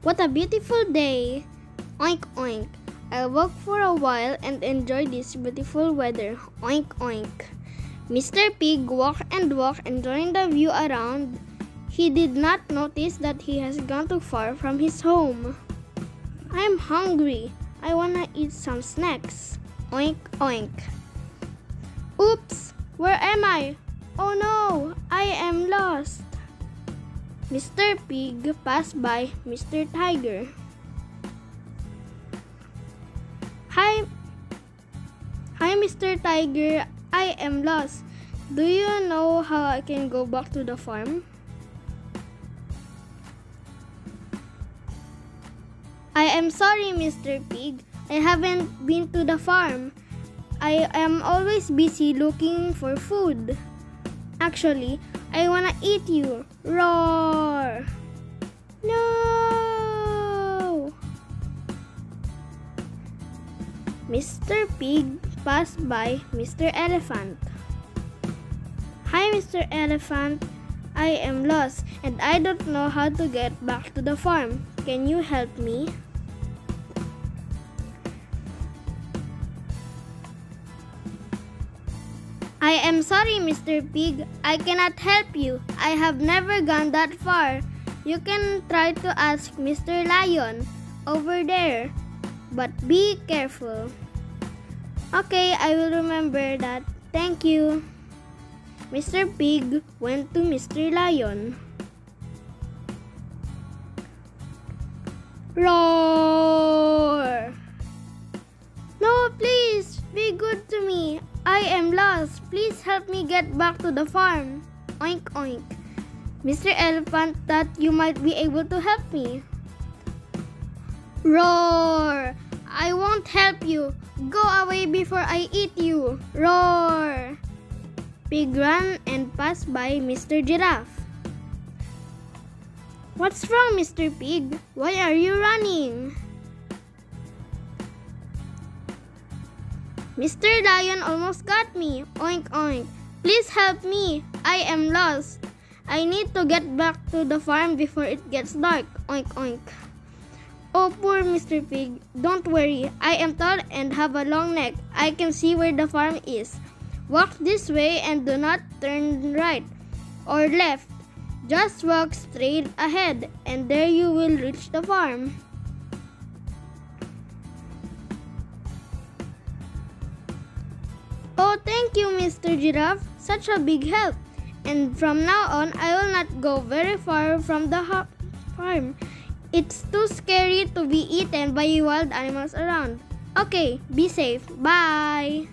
What a beautiful day! Oink oink. I'll walk for a while and enjoy this beautiful weather. Oink oink. Mr. Pig walked and walked, enjoying the view around. He did not notice that he has gone too far from his home. I'm hungry. I wanna eat some snacks. Oink oink. Oops! Where am I? Oh no! I am lost. Mr. Pig passed by Mr. Tiger. Hi, Hi, Mr. Tiger. I am lost. Do you know how I can go back to the farm? I am sorry, Mr. Pig. I haven't been to the farm. I am always busy looking for food. Actually, I wanna eat you. Roar! Mr. Pig passed by Mr. Elephant. Hi, Mr. Elephant. I am lost and I don't know how to get back to the farm. Can you help me? I am sorry, Mr. Pig. I cannot help you. I have never gone that far. You can try to ask Mr. Lion over there, but be careful. Okay, I will remember that. Thank you. Mr. Pig went to Mr. Lion. Roar! No, please, be good to me. I am lost. Please help me get back to the farm. Oink oink. Mr. Elephant thought you might be able to help me. Roar! I won't help you. Go away before I eat you. Roar! Pig ran and passed by Mr. Giraffe. What's wrong, Mr. Pig? Why are you running? Mr. Lion almost got me. Oink oink. Please help me. I am lost. I need to get back to the farm before it gets dark. Oink oink. Poor Mr. Pig. Don't worry. I am tall and have a long neck. I can see where the farm is. Walk this way and do not turn right or left. Just walk straight ahead and there you will reach the farm. Oh, thank you, Mr. Giraffe. Such a big help. And from now on, I will not go very far from the farm. It's too scary to be eaten by wild animals around. Okay, be safe. Bye.